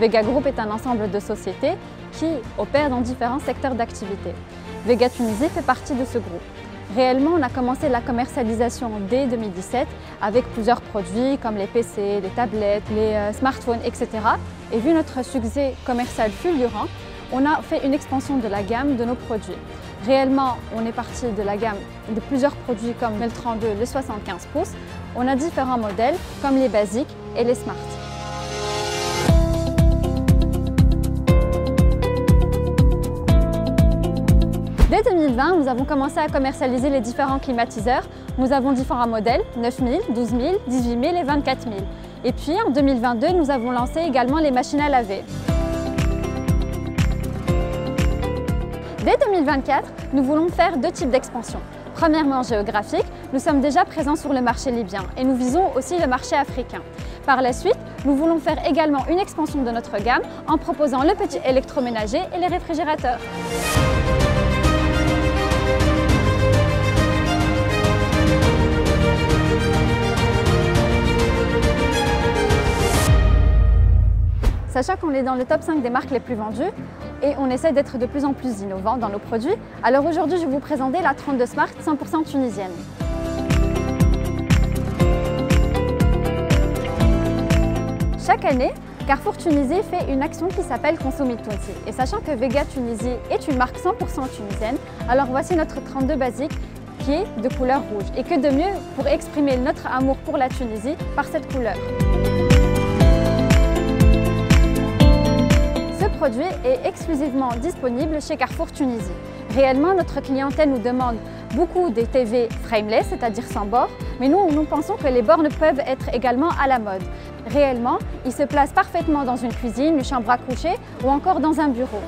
Vega Group est un ensemble de sociétés qui opèrent dans différents secteurs d'activité. Vega Tunisie fait partie de ce groupe. Réellement, on a commencé la commercialisation dès 2017 avec plusieurs produits comme les PC, les tablettes, les euh, smartphones, etc. Et vu notre succès commercial fulgurant, on a fait une expansion de la gamme de nos produits. Réellement, on est parti de la gamme de plusieurs produits comme le 32, le 75 pouces. On a différents modèles comme les basiques et les smart. Dès 2020, nous avons commencé à commercialiser les différents climatiseurs. Nous avons différents modèles, 9000, 12000, 18000 et 24000. Et puis en 2022, nous avons lancé également les machines à laver. Dès 2024, nous voulons faire deux types d'expansion. Premièrement géographique, nous sommes déjà présents sur le marché libyen et nous visons aussi le marché africain. Par la suite, nous voulons faire également une expansion de notre gamme en proposant le petit électroménager et les réfrigérateurs. Sachant qu'on est dans le top 5 des marques les plus vendues et on essaie d'être de plus en plus innovant dans nos produits, alors aujourd'hui je vais vous présenter la 32 Smart 100% tunisienne. Chaque année, Carrefour Tunisie fait une action qui s'appelle Consommer Tunisi. Et sachant que Vega Tunisie est une marque 100% tunisienne, alors voici notre 32 basique qui est de couleur rouge. Et que de mieux pour exprimer notre amour pour la Tunisie par cette couleur. Exclusivement disponible chez Carrefour Tunisie. Réellement, notre clientèle nous demande beaucoup des TV frameless, c'est-à-dire sans bord, mais nous, nous pensons que les bornes peuvent être également à la mode. Réellement, ils se placent parfaitement dans une cuisine, une chambre à coucher ou encore dans un bureau.